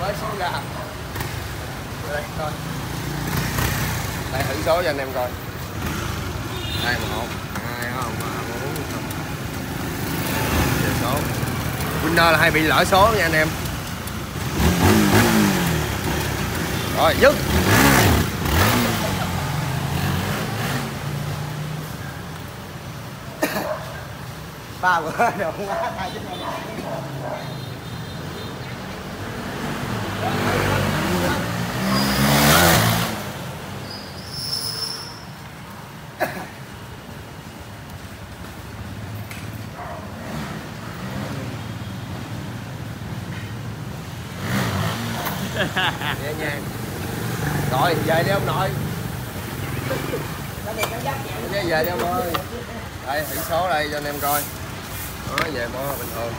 với số gà đây, coi. Đây, thử số cho anh em coi. Đây một. Hai không, ba, bốn, năm. Số. Winner là hay bị lỡ số nha anh em. Rồi, dứt. Ba bữa đều không á hai chiếc nhẹ rồi, về đi ông nội. Về về đi ông ơi. Đây thử số đây, cho anh em coi. Đó, về mo bình thường.